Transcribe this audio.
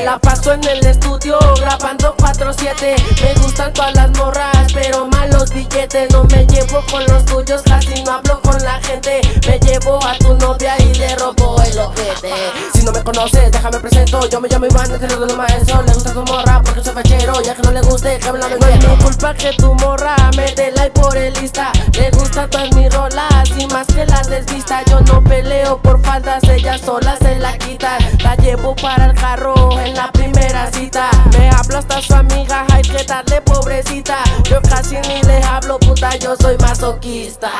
La paso en el estudio grabando 4-7 Me gustan todas las morras, pero malos billetes. No me llevo con los tuyos, casi no hablo con la robo el ojete. Si no me conoces, déjame presento. Yo me llamo Iván, el de los maestros Le gusta tu morra porque soy fachero. Ya que no le guste, que me la No es mi culpa que tu morra me dé like por el lista Le gusta todas mis rolas y más que las desvista Yo no peleo por faldas, ella sola se la quita. La llevo para el carro en la primera cita. Me habla hasta su amiga, hay que darle pobrecita. Yo casi ni le hablo, puta, yo soy masoquista